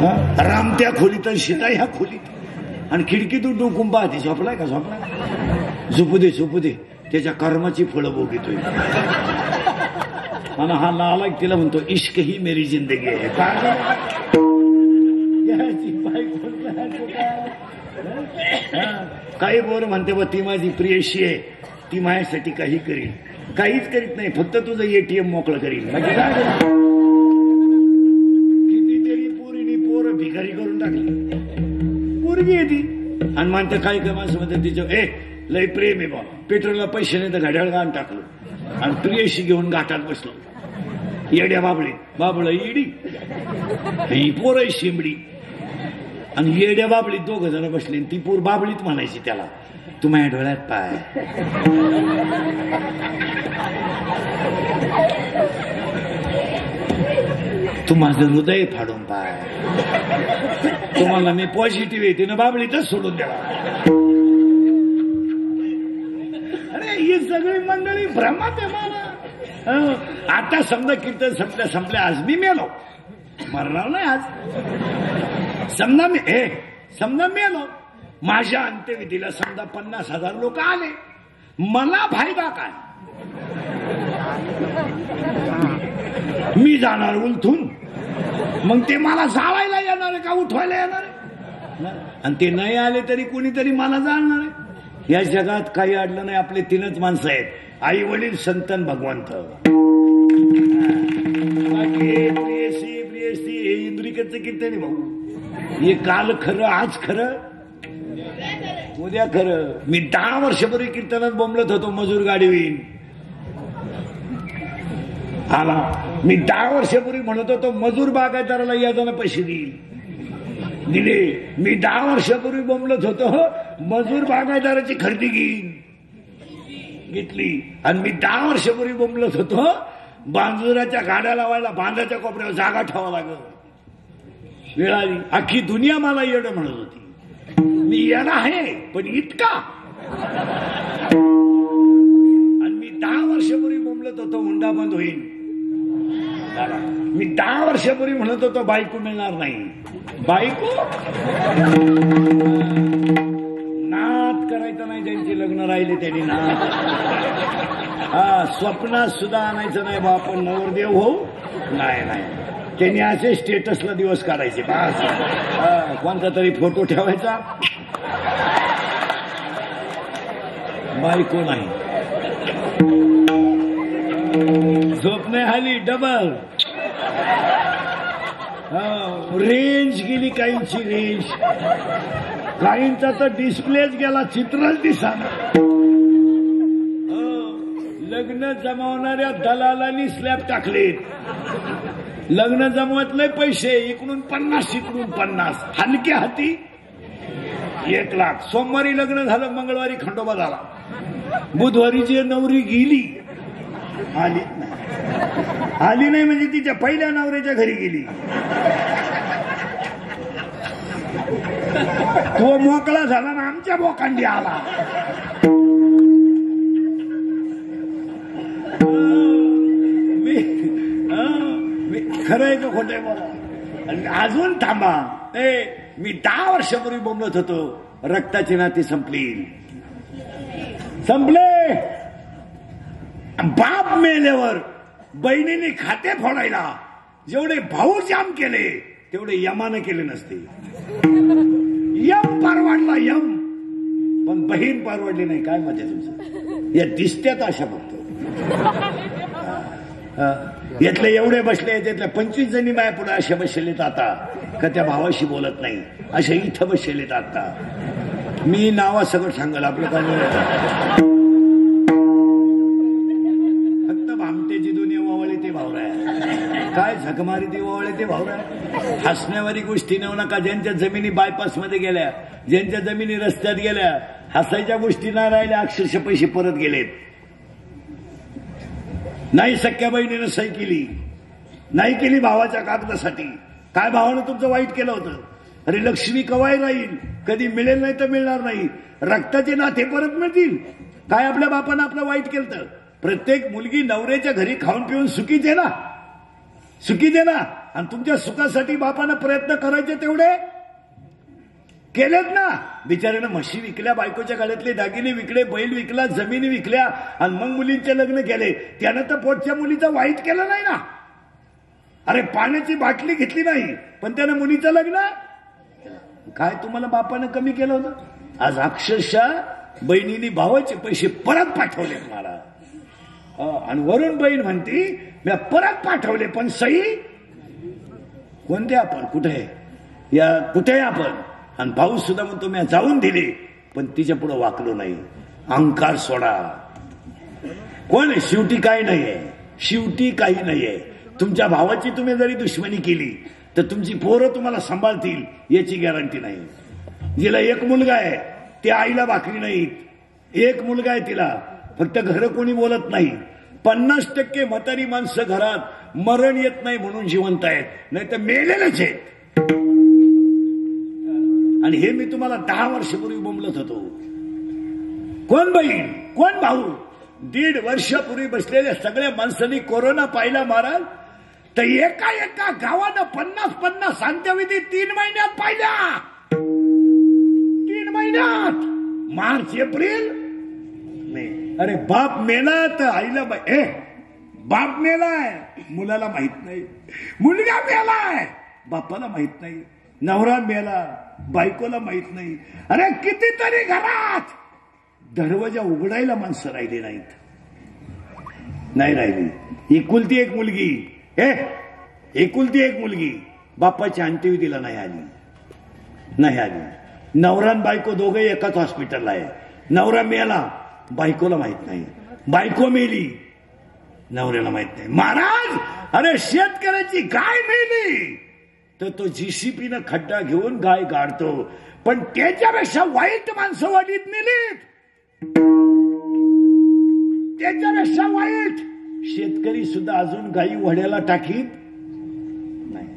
हा? राम त्या खोलीत आणि ह्या खोलीत. आणि खिडकीतून डोकून पाहते झोपलाय का? झोपलाय झोपू दे झोपू दे. त्याच्या कर्माची फळं भोगितोय. आणि हा नालायक तिला म्हणतो इश्क ही मेरी जिंदगी आहे. काही बोर म्हणते बा ती माझी प्रियशी आहे. ती माझ्यासाठी काही करील. काहीच करीत नाही फक्त तुझं एटीएम मोकळं करील. म्हणजे काय आणि म्हणते काय काय माणसं तिचं ए लय प्रेम आहे बा पेट्रोलला पैसे नाही तर घड्याळ गाण टाकलं. आणि प्रियशी घेऊन घाटात बसलो. येड्या बाबळे बाबळ इडी. ही पोर आहे शिंबडी आणि येड्या बाबळीत दोघ जण बसले आणि ती पोर बाबळीत म्हणायची त्याला तू माझ्या डोळ्यात पाय. तू माझं हृदय फाडून पाय तुम्हाला मी पॉझिटिव्ह आहे तिनं बाबळीतच सोडून द्यावा अरे ही सगळी मंडळी भ्रमात आहे मला. आता समजा कीर्तन संपल्या संपल्या आज मी मेलो. मरणार नाही आज. समजा मी हे समजा मेलो. माझ्या अंत्यविधीला समजा पन्नास हजार लोक आले. मला फायदा काय? मी जाणार उलथून. मग ते मला जाळायला येणार आहे का? उठवायला येणार आहे? आणि ते नाही आले तरी कोणीतरी मला जाणणार आहे. या जगात काही अडलं नाही. आपले तीनच माणसं आहेत. आई वडील संतन भगवंत. हे. प्रियसी प्रियसी हे कीर्तन आहे भाऊ. हे काल खरं आज खरं? उद्या खरं. मी दहा वर्षापूर्वी कीर्तनात बोंबलत होतो मजूर गाडी होईन आला. मी दहा वर्षापूर्वी म्हणत होतो मजूर बागायदाराला यादाना पैसे देईल. दिले. मी दहा वर्षापूर्वी बोंबलत होतो मजूर बागायदाराची खरेदी घेईन. घेतली. आणि मी दहा वर्षापूर्वी बोंबलत होतो बांजुराच्या गाड्या लावायला बांधाच्या कोपऱ्यावर जागा ठेवा लागत वेळ आली. अख्खी दुनिया मला येणं म्हणत होती. मी येणं आहे पण इतका. आणि मी दहा वर्षापूर्वी बोंबलत होतो हुंडा बंद होईल मी दहा वर्षापूर्वी म्हणत होतो बायको मिळणार नाही. बायको? नात करायचं नाही ज्यांची लग्न राहिले त्यांनी नात. हा स्वप्नात सुद्धा आणायचं नाही बा आपण नवरदेव होऊ नाही नाही. त्यांनी असे स्टेटसला दिवस काढायचे कोणता तरी फोटो ठेवायचा? बायको नाही. झोप नाही आली डबल रेंज गेली काहींची रेंज काहींचा तर डिस्प्लेच गेला चित्रच दिसा लग्न जमावणाऱ्या दलालांनी स्लॅब टाकलेत. लग्न जमवत नाही पैसे इकडून पन्नास इकडून पन्नास. हलक्या हाती एक लाख. सोमवारी लग्न झालं मंगळवारी खंडोबा झाला. बुधवारी जी नवरी गेली आली आली नाही म्हणजे तिच्या पहिल्या नवऱ्याच्या घरी गेली. तो मोकळा झाला ना आमच्या बोकांडी आला. मी खरं आहे का खोटं आहे बोला. अजून थांबा. ए मी दहा वर्षापूर्वी बोंबलत होतो. रक्ताची नाती संपली. संपले. बाप मेल्यावर बहिणीने खाते फोडायला. जेवढे भाऊ जाम केले तेवढे यमानं केले नसते. यम परवाडला यम. पण बहीण परवडली नाही काय मजा तुमचं? या दिसत्यात अशा बघतो यातले एवढे बसले त्यातल्या पंचवीस जणी माया पुढे अशा बसलेत आता का त्या भावाशी बोलत नाही. अशा इथं बसलेत आता. मी नावा सगळं सांगाल आपलं काय भावराय मारी ती ते भावराय हसण्यावारी गोष्टी नेऊ नका. ज्यांच्या जमिनी बायपासमध्ये गेल्या ज्यांच्या जमिनी रस्त्यात गेल्या हसायच्या गोष्टी ना राहिल्या अक्षरशः पैसे परत गेलेत. नाही सख्या बहिणीनं सही केली. नाही केली भावाच्या कागदासाठी. काय भावानं तुमचं वाईट केलं होतं? अरे लक्ष्मी कवाय राहील. कधी मिळेल नाही तर मिळणार नाही. रक्ताचे नाते परत मिळतील. काय आपल्या बापानं आपलं वाईट केलं प्रत्येक मुलगी नवऱ्याच्या घरी खाऊन पिऊन सुखी आहे ना? सुखी दे ना. आणि तुमच्या सुखासाठी बापानं प्रयत्न करायचे तेवढे? केलेत ना. बिचाऱ्यानं म्हशी विकल्या बायकोच्या गाड्यातले दागिने विकले बैल विकला जमिनी विकल्या आणि मग मुलींचे लग्न केले. त्यानं तर पोटच्या मुलीचं वाईट केलं नाही ना. अरे पाण्याची बाटली घेतली नाही पण त्यानं मुलीचं लग्न? काय तुम्हाला बापानं कमी केलं होतं? आज अक्षरशः बहिणीने भावाचे पैसे परत पाठवले मला आणि वरुण बहीण म्हणती मी परत पाठवले पण सही कोणते आपण? कुठे? या कुठे आपण? आणि भाऊ सुद्धा म्हणतो मी जाऊन दिले पण तिच्या पुढे वाकलो नाही. अंकार सोडा. कोण? शेवटी काही नाहीये. शेवटी काही नाहीये. तुमच्या भावाची तुम्ही जरी दुश्मनी केली तर तुमची पोरं तुम्हाला सांभाळतील याची गॅरंटी नाही. जिला एक मुलगा आहे ती आईला भाकरी नाहीत. एक मुलगा आहे तिला. फक्त घर कोणी बोलत नाही. पन्नास टक्के म्हातारी माणसं घरात मरण येत नाही म्हणून जिवंत आहेत. नाही तर मेलेलेच आहेत. आणि हे मी तुम्हाला दहा वर्षापूर्वी बोंबलत होतो. कोण बहीण कोण भाऊ? दीड वर्षापूर्वी बसलेल्या सगळ्या माणसांनी कोरोना पाहिला महाराज. तर एका एका गावानं पन्नास पन्नास अंत्यविधी तीन महिन्यात पाहिल्या. तीन महिन्यात. मार्च एप्रिल अरे बाप मेला तर आईला ए बाप मेलाय मुलाला माहीत नाही. मुलगा मेलाय बापाला माहीत नाही. नवरा मेला. बायकोला माहीत नाही. अरे कितीतरी घरात दरवाजा उघडायला माणसं राहिली नाहीत. नाही राहिली. एकुलती एक मुलगी. ए एकुलती एक मुलगी. बापाच्या अंत्यविधीला नाही आली. नाही आली. नवरा बायको दोघे एकाच हॉस्पिटलला आहे. नवरा मेला. बायकोला माहीत नाही बायको मेली नवऱ्याला माहीत नाही. महाराज अरे शेतकऱ्याची गाय मेली. तर तो जीसीपीनं खड्डा घेऊन गाय गाडतो. पण त्याच्यापेक्षा वाईट माणसं वाढीत नेलीत. त्याच्यापेक्षा वाईट. शेतकरी सुद्धा अजून गायी वड्याला टाकीत नाही.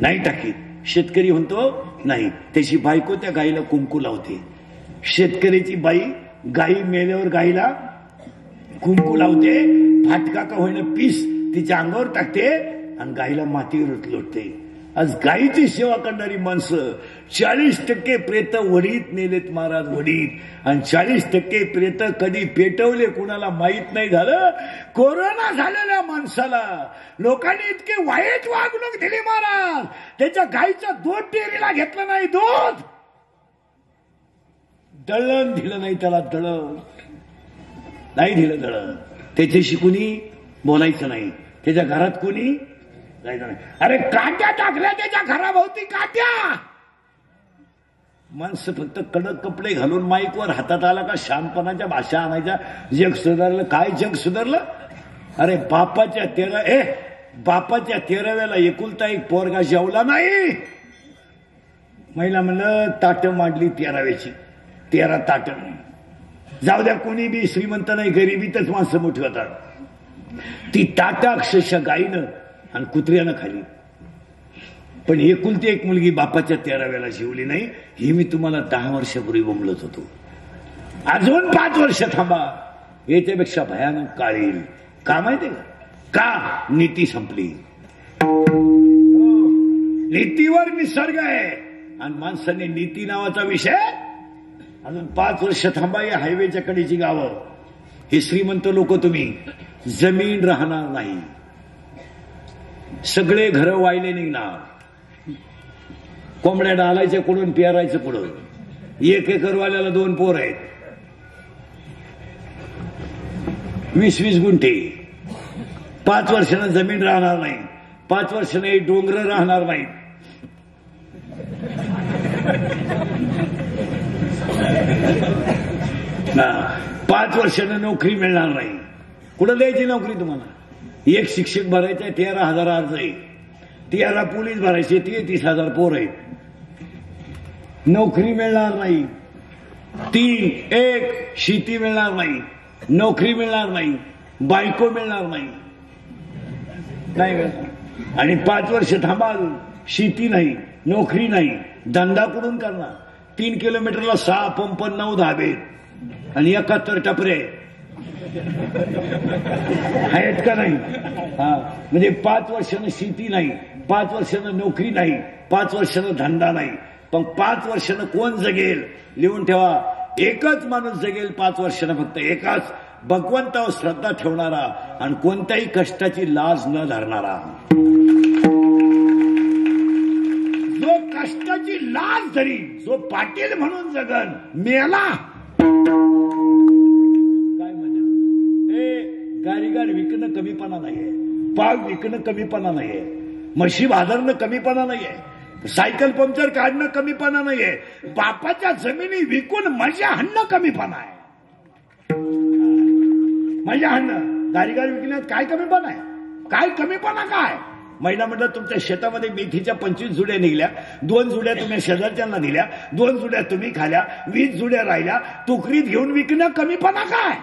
नाही टाकीत. शेतकरी म्हणतो नाही त्याची बायको त्या गायीला कुंकू लावते. शेतकऱ्याची बाई गाई मेल्यावर गाईला कुंकू लावते फाटका का होईना पीस तिच्या अंगावर टाकते आणि गाईला मातीवर लोटते. आज गायीची सेवा करणारी माणसं चाळीस टक्के प्रेत वडीत नेलेत महाराज वडीत. आणि चाळीस टक्के प्रेत कधी पेटवले कुणाला माहीत नाही झालं? कोरोना झालेल्या माणसाला. लोकांनी इतके वाईट वागणूक दिली महाराज. त्याच्या गायीचा दूध डेअरीला घेतलं नाही दूध. दळण दिलं नाही त्याला दळण. नाही दिलं दळण. त्याच्याशी कुणी बोलायचं नाही. त्याच्या घरात कुणी जायचं नाही. अरे काट्या टाकल्या त्याच्या घराभोवती काट्या! माणसं फक्त कडक कपडे घालून माईकवर हातात आला का शानपणाच्या भाषा आणायच्या. जग सुधारलं. काय जग सुधारलं? अरे बापाच्या तेरा ए बापाच्या तेराव्याला एकुलता एक पोरगा जेवला नाही. महिला म्हणलं ताट मांडली तेराव्याची. तेरा ताट जाऊ द्या कोणी बी श्रीमंत नाही गरिबीतच माणसं मोठी होतात. ती ताटा अक्षरशः गायीनं आणि कुत्र्यानं खाली. पण एकुलती एक मुलगी बापाच्या तेराव्याला शिवली नाही. हे मी तुम्हाला दहा वर्षापूर्वी बोंबलत होतो. अजून पाच वर्ष थांबा. याच्यापेक्षा भयानक काळ येईल. का माहितीये का? का? नीती संपली. नीतीवर निसर्ग आहे. आणि माणसाने नीती नावाचा विषय अजून पाच वर्ष थांबा या हायवेच्या कडेची गावं. हे श्रीमंत लोक तुम्ही जमीन राहणार नाही. सगळे घर वाहिले निघणार. कोंबड्या डालायच्या कुठून पेरायचं पुढं. एक एकरवाल्याला दोन पोर आहेत. वीस वीस गुंठे. पाच वर्षानं जमीन राहणार नाही. पाच वर्षाने डोंगर राहणार नाही ना पाच वर्षानं नोकरी मिळणार नाही. कुठं द्यायची नोकरी तुम्हाला? एक शिक्षक भरायचा आहे तेरा हजार अर्ज आहे. तेरा पोलीस भरायचे ते तीस हजार पोर आहेत. नोकरी मिळणार नाही. तीन एक शेती मिळणार नाही. नोकरी मिळणार नाही. बायको मिळणार नाही. नाही आणि पाच वर्ष थांबाल शेती नाही नोकरी नाही. धंदा कुठून करणार? तीन किलोमीटरला सहा पंप नऊ धाबे आणि एकाहत्तर टपरे. आहेत का नाही? हा. म्हणजे पाच वर्षानं शेती नाही पाच वर्षानं नोकरी नाही पाच वर्षानं धंदा नाही. पण पाच वर्षानं कोण जगेल? लिहून ठेवा. एकच माणूस जगेल पाच वर्षानं फक्त. एकाच भगवंतावर श्रद्धा ठेवणारा आणि कोणत्याही कष्टाची लाज न धरणारा. तरी जो पाटील म्हणून जगन मेला. काय म्हणजे? ए विकणं कमीपणा नाहीये. पाव विकणं कमीपणा नाहीये. म्हशी भादरणं कमीपणा नाहीये. सायकल पंक्चर काढणं कमीपणा नाहीये. बापाच्या जमिनी विकून मजा हाणणं कमीपणा आहे. म्हणजे हाणणं गारीगार विकण्यात काय कमीपणा आहे? काय कमीपणा काय? महिला म्हटलं तुमच्या शेतामध्ये मेथीच्या पंचवीस जुड्या निघल्या. दोन जुड्या तुम्ही शेजारच्यांना दिल्या. दोन जुड्या तुम्ही खाल्या. वीस जुड्या राहिल्या. टोकरीत घेऊन विकणं कमीपणा काय?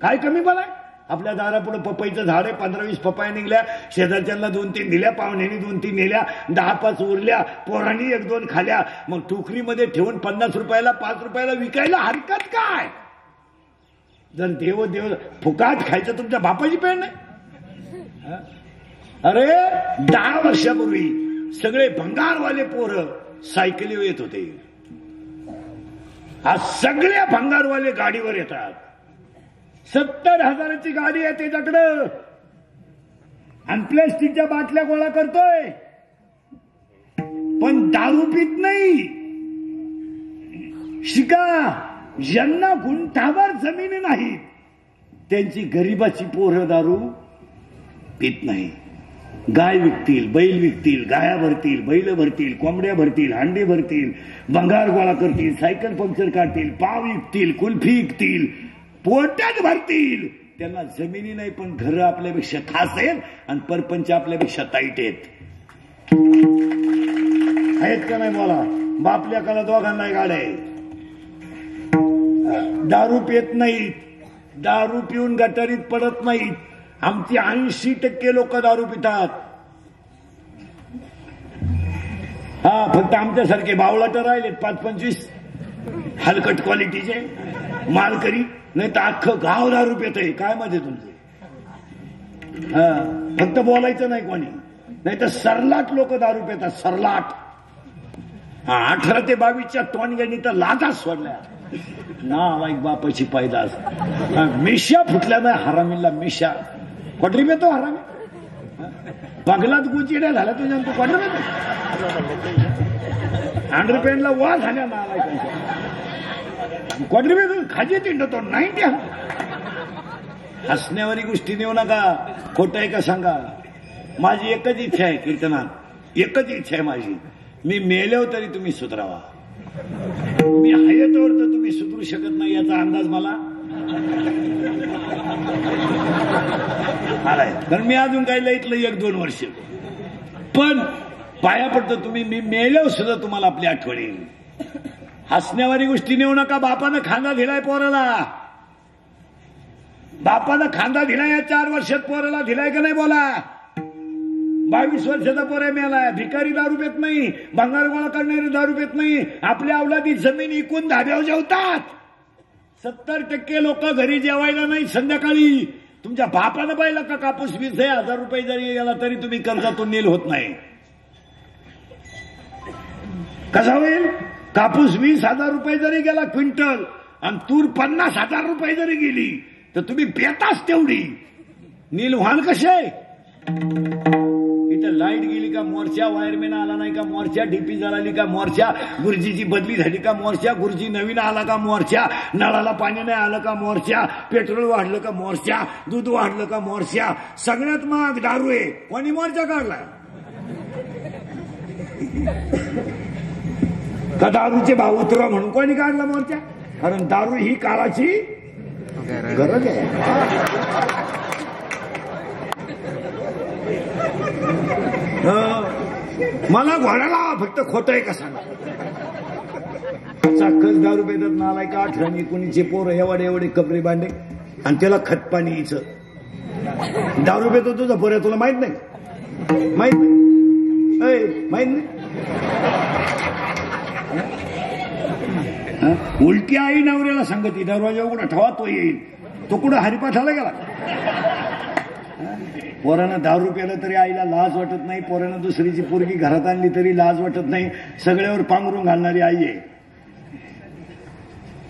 काय कमीपणा आहे? आपल्या दारापुढे पपईचं झाड आहे. पंधरा वीस पपाया निघल्या. शेजारच्यांना दोन तीन दिल्या. पाहुण्यांनी दोन तीन नेल्या. दहा पाच उरल्या. पोरांनी एक दोन खाल्या. मग टोकरीमध्ये ठेवून पन्नास रुपयाला पाच रुपयाला विकायला हरकत काय? जर देव देव फुकाट खायचं तुमच्या बापाची पेन नाही. अरे दहा वर्षापूर्वी सगळे भंगारवाले पोरं सायकलीवर येत होते. आज सगळ्या भंगारवाले गाडीवर येतात. सत्तर हजाराची गाडी आहे त्याच्याकडं. आणि प्लॅस्टिकच्या बाटल्या गोळा करतोय. पण दारू पित नाही. शिका ज्यांना गुंठावर जमिनी नाही त्यांची गरिबाची पोरं दारू पित नाही. गाय विकतील बैल विकतील गाया भरतील बैल भरतील कोंबड्या भरतील हंडी भरतील भंगार गोळा करतील सायकल पंक्चर काढतील पाव विकतील कुल्फी विकतील पोट्यात भरतील. त्यांना जमिनी नाही पण घर आपल्यापेक्षा खास आहेत आणि परपंच आपल्यापेक्षा ताईट आहेत. आहेत का नाही मला? बापल्या कला दोघांना गाड्या आहेत दारू पेत नाहीत. दारू पिऊन गटारीत पडत नाहीत. आमची ऐंशी टक्के लोक दारू पितात. हा फक्त आमच्यासारखे बावळाट राहिलेत पाच पंचवीस. हलकट क्वालिटीचे. मालकरी नाही तर अख्खं गाव दारू पित आहे. काय माझे तुमचे? हा फक्त बोलायचं नाही कोणी. नाही तर सरलाट लोक दारू पितात सरलाट. हा अठरा ते बावीसच्या तोंडग्यांनी तर लाजाच सोडल्या. ना वाईक बापाची पैदास. मिशा फुटल्या नाही हरामीला मिशा. क्वाटरी मिळतो हरामी? पगलात गुचिड्या झाल्या तुझ्या तू क्वाटरी मिळतो अंडरपॅन्टला वा झाल्या ना क्वाटरी मिळतो खाजी तिंड तो नाईन्टी हसण्यावरी गोष्टी नेऊ नका. खोट आहे का सांगा? माझी एकच इच्छा आहे कीर्तनात एकच इच्छा आहे माझी. मी मेल्यावर तरी तुम्ही सुधरावा. मी हयतवर तर तुम्ही सुधरू शकत नाही याचा अंदाज मला. आलाय कारण मी अजून काही लईतलं एक दोन वर्ष. पण पाया पडतो तुम्ही मी मेल्यावर सुद्धा तुम्हाला आपली आठवण येईल. हसण्यावारी गोष्टी नेऊ नका बापानं खांदा दिलाय पोराला. बापानं खांदा दिलाय या चार वर्षात पोराला दिलाय का नाही बोला? बावीस वर्षाचा पोरा मिळालाय भिकारी दारू पेत नाही भंगार गोळा करणारे दारू पेत नाही आपल्या अवलादी जमीन इकून धाब्यावर जेवतात. सत्तर टक्के लोक घरी जेवायला नाही संध्याकाळी. तुमच्या बापानं पाहिलं का कापूस वीस हे हजार रुपये जरी गेला तरी तुम्ही कर्जातून नील होत नाही. कसा होईल? कापूस वीस हजार रुपये जरी गेला क्विंटल आणि तूर पन्नास हजार रुपये जरी गेली तर तुम्ही पेताच तेवढी. नील व्हाल कसे आहे? लाइट गेली का मोर्चा वायरमॅन आला नाही का मोर्चा डीपी जळाली का मोर्चा गुरुजीची बदली झाली का मोर्चा गुरुजी नवीन आला का मोर्चा नळाला पाणी नाही आलं का मोर्चा पेट्रोल वाढलं का मोर्चा दूध वाढलं का मोर्चा सगळ्यात महाग दारू आहे. कोणी मोर्चा काढला? का दारूचे भाव उतरा म्हणून कोणी काढला मोर्चा? कारण दारू ही काळाची गरज आहे हं. मला घोड्याला फक्त खोट आहे का सांगा? चाकच दारू पेतात नालाय का? आठवणी कुणीचे पोर एवढे एवढे कपडे बांधे आणि त्याला खतपाणी हिचं दारू पेतो तुझा पोर तुला माहीत नाही? माहीत नाही? माहीत नाही? उलटी आई नवऱ्याला सांगते दरवाजा उघडा ठेवा तो येईल. तो कुठं हरिपाठाला गेला? पोरानं दारू केलं तरी आईला लाज वाटत नाही पोरानं दुसरीची पोरगी घरात आणली तरी लाज वाटत नाही सगळ्यावर पांघरून घालणारी आई आहे.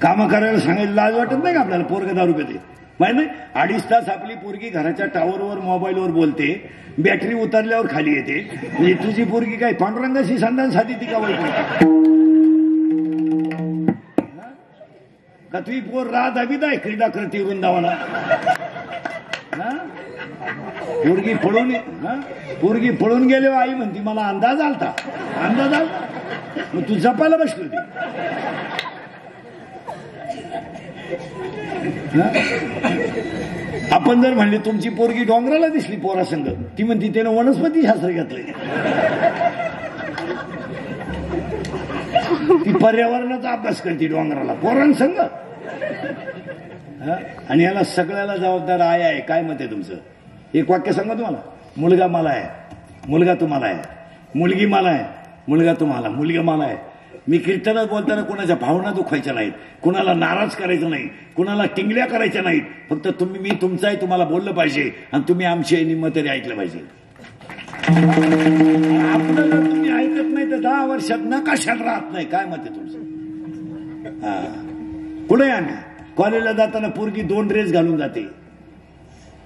कामं करायला सांगायला लाज वाटत नाही का आपल्याला पोरग दारू पेते माहिती नाही? अडीच तास आपली पोरगी घराच्या टावरवर मोबाईलवर बोलते बॅटरी उतरल्यावर खाली येते. म्हणजे तुझी पोरगी काय पांडुरंगाशी संधान साधी ती का वाईट तुझी पोर रात हवीत आहे क्रीडा करते वृंदावना हा? पोरगी पळून हा? पोरगी पळून गेले हो, आई म्हणती मला अंदाज आलता. अंदाज आलता मग तू जपायला बसली होती. आपण जर म्हणले तुमची पोरगी डोंगराला दिसली पोरा संघ ती म्हणती त्यानं वनस्पती शास्त्र घेतलंय. ती पर्यावरणाचा अभ्यास करते डोंगराला पोरांसंग हा? आणि याला सगळ्याला जबाबदार आय आहे. काय मत आहे तुमचं? एक वाक्य सांगा तुम्हाला? मुलगा मला आहे. मुलगा तुम्हाला आहे. मुलगी मला आहे. मुलगा तुम्हाला. मुलगा मला आहे. मी कीर्तनात बोलताना कोणाच्या भावना दुखायच्या नाहीत. कुणाला नाराज करायचं नाही. कुणाला टिंगल्या करायच्या नाहीत. फक्त तुम्ही मी तुमचं आहे तुम्हाला बोललं पाहिजे आणि तुम्ही आमची निम्म तरी ऐकलं पाहिजे. आपलं जर तुम्ही ऐकत नाही तर दहा वर्षात नकाशात राहत नाही. काय मत आहे तुमचं? हा. कुठे आम्ही? कॉलेजला जाताना पोरगी दोन ड्रेस घालून जाते.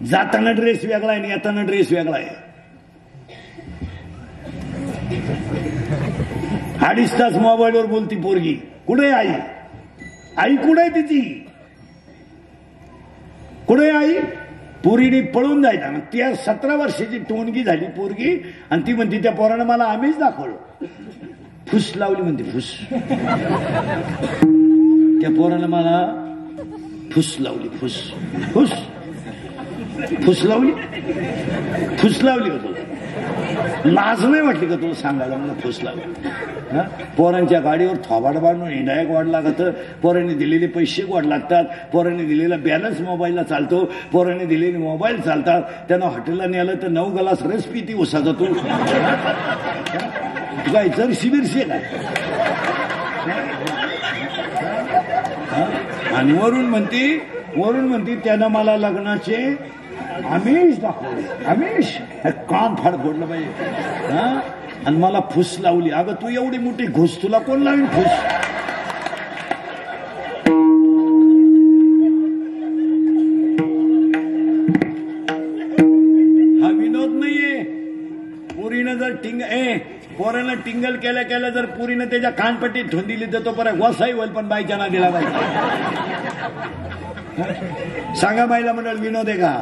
जाताना ड्रेस वेगळा आहे आणि येताना ड्रेस वेगळा आहे. अडीच तास मोबाईलवर बोलती पोरगी. कुठे आई? आई कुठे आहे तिची? कुठे आई? पोरीने पळून जायचा. मग त्या सतरा वर्षाची टोणगी झाली पोरगी आणि ती म्हणते त्या पोरानं मला आम्हीच दाखवलं. फुस लावली म्हणते फुस. त्या पोरानं मला फुस लावली फुस. फुस. फुसलावली? फुसलावली का तुला? लाज नाही वाटली का तुला सांगायला? मला फुसलावली. पोरांच्या गाडीवर थोबाड बांधून हिंडायक वाढ लागत. पोरांनी दिलेले पैसे वाढ लागतात. पोरांनी दिलेला बॅलन्स मोबाईलला चालतो. पोरांनी दिलेले मोबाईल चालतात. त्यांना हॉटेलला नेलं तर नऊ गलास रस पिती उसाचा तू काय जर शिबिरशी काय? आणि वरून म्हणती वरून म्हणती त्यानं मला लग्नाचे आमिष दाखवले आमिष. कान फाड फोडलं पाहिजे हा? आणि मला फुस लावली. अगं तू एवढी मोठी घुस तुला कोण लावीन फुस? हा विनोद नाहीये. पुरीनं जर टिंग ए पोरानं टिंगल केल्या केल्या जर पुरीनं त्याच्या कानपट्टीत ठेवून दिली तर तो परत वसाई होईल पण बाईच्या ना दिला पाहिजे सांगा बाईला मंडळ विनोद आहे का?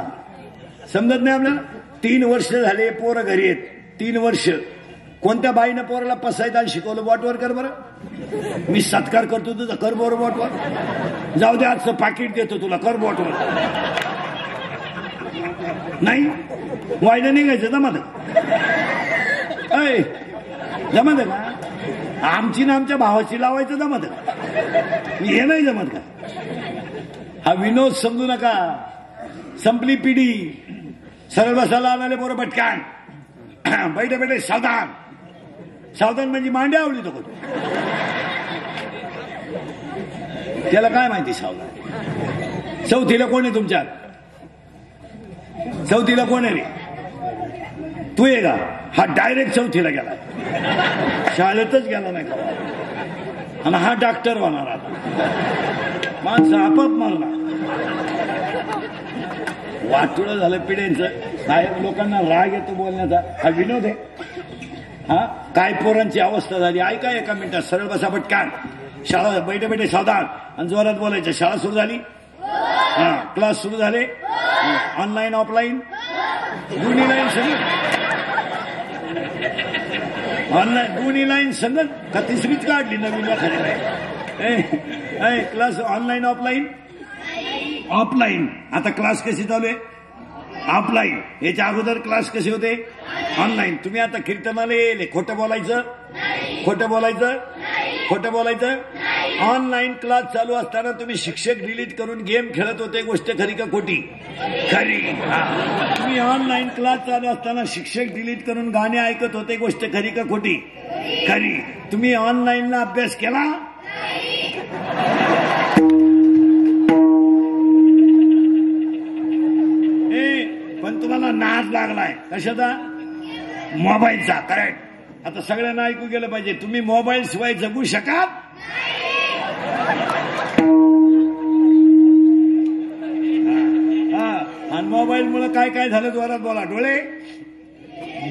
समजत नाही आपल्याला? तीन वर्ष झाले पोरं घरी आहेत. तीन वर्ष. कोणत्या बाईनं पोराला पसायदान शिकवलं? बॉटवर कर बरं. मी सत्कार करतो तुझा. कर बरं बॉटवर जाऊ दे आजचं पाकिट देतो तुला. कर बॉटवर नाही? वायदा निघायचं जमत अय जमत का? आमची ना आमच्या भावाची लावायचं जमत हे नाही जमत का? हा विनोद समजू नका. संपली पिढी. सर्व बसायला आणाले बरोबर पटकान. बैठे बैठे सावधान सावधान म्हणजे मांड्या आवली तो त्याला काय माहिती सावधान चौथीला कोण आहे तुमच्यात? चौथीला कोण आहे रे? तू ये का? हा डायरेक्ट चौथीला गेला. शाळेतच गेला नाही का? आणि हा डॉक्टर होणार आता. माणसं आपाप मारला वाटुळं झालं पिढ्यांचं. साहेब लोकांना राग येतो बोलण्याचा. हा विनोद आहे. हा? काय पोरांची अवस्था झाली? ऐका एका मिनिटात. सरळ बसा पटकान. शाळा बैठे बैठे सावधान. आणि जोरात बोलायचं. शाळा सुरू झाली? हा क्लास सुरू झाले? ऑनलाईन ऑफलाईन दोन्ही लाईन सगळं? ऑनलाईन दोन्ही लाईन सगळं? का तिसरीच काढली नवीन एखाद्या क्लास ऑनलाईन ऑफलाईन ऑफलाईन आता क्लास कशी चालू आहे? ऑफलाईन याच्या अगोदर क्लास कसे होते? ऑनलाईन तुम्ही आता कीर्तनाला येले. खोटं बोलायचं? खोटं बोलायचं? खोटं बोलायचं? ऑनलाईन क्लास चालू असताना तुम्ही शिक्षक डिलीट करून गेम खेळत होते गोष्ट खरी का खोटी? खरी. तुम्ही ऑनलाईन क्लास चालू असताना शिक्षक डिलीट करून गाणे ऐकत होते गोष्ट खरी का खोटी? खरी. तुम्ही ऑनलाईनला अभ्यास केला? ए नाद लागलाय. कशाचा? मोबाईलचा करेक्ट आता सगळ्यांना ऐकू गेलं पाहिजे. तुम्ही मोबाईल शिवाय जगू शकाल? हा. आणि मोबाईल मुळे काय काय झालं जोरात बोला. डोळे?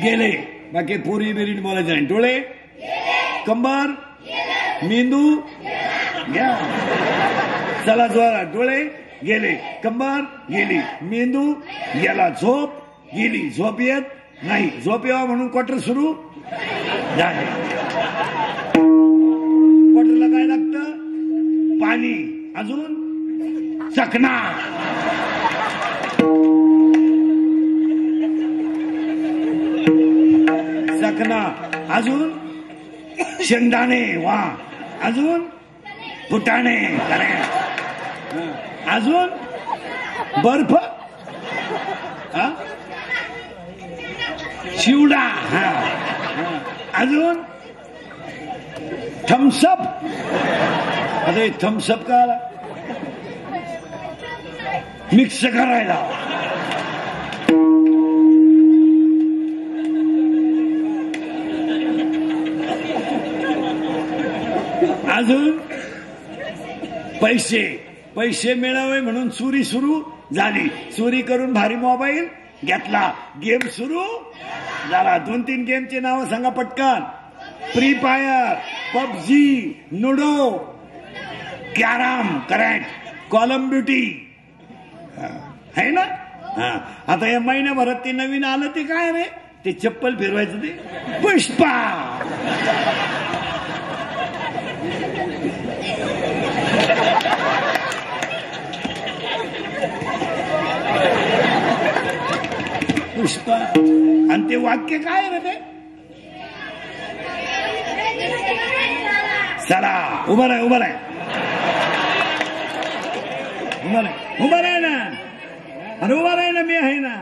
गेले. बाकी पोरी बिरीट बोलायचं नाही. डोळे? कंबर? मेंदू? घ्या. चला जोरात. डोळे? गेले. कंबर? गेली. मेंदू? गेला. झोप? गेली झोप येत? नाही झोप यावा म्हणून क्वार्टर सुरू? झाले. क्वार्टरला काय लागतं? पाणी. अजून? चकना चकना अजून? शेंगदाणे. वा. अजून? फुटाणे. अजून? बर्फ? हा? शिवडा हा. अजून? थम्सअप अरे थम्सअप का आला? मिक्स करायला. अजून? पैसे. पैसे मिळावे म्हणून चोरी सुरू झाली. चोरी करून भारी मोबाईल घेतला. गेम सुरू झाला दोन तीन गेमचे नाव सांगा पटकन. Free fire PUBG ludo carrom correct column beauty है ना? हा. आता या महिन्याभरात ते नवीन आलं ते काय रे? ते चप्पल फिरवायचं ते? पुष्पा! पुष्पा आणि ते वाक्य काय रे ते? चला उभं राह उभं राह. उभं राह. उभं राह ना. अरे उभं राह ना मी आहे ना.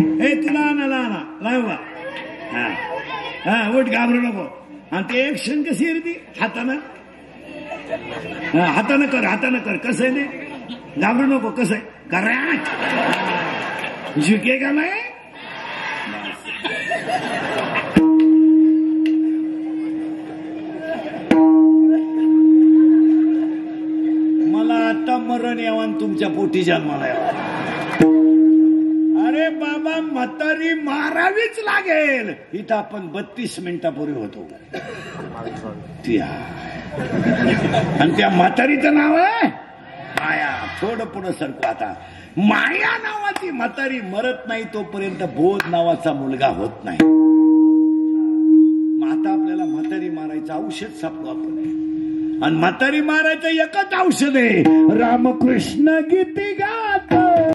हे तुला आणा लाना लाय उभा हा. हा उठ घाबरू नको. आणि ते एक्शन कशी आहे ती? हातानं? हा हातानं कर हातानं कर. कसं आहे ते? घाबरू नको कसं आहे? करा झुकेगा नाही मला आता मरण यावं तुमच्या पोटी जन्माला यावं. अरे बाबा म्हातारी मारावीच लागेल. इथं आपण बत्तीस मिनिटापूर्वी होतो. आणि त्या म्हातारीचं नाव आहे? माया. थोडं पुढं सरकू आता. माया नावाची म्हातारी मरत नाही तोपर्यंत बोध नावाचा मुलगा होत नाही. मग आता आपल्याला म्हातारी मारायचं औषध सापडू आपण. आणि म्हातारी मारायचं एकच औषध आहे. रामकृष्ण गीती गात.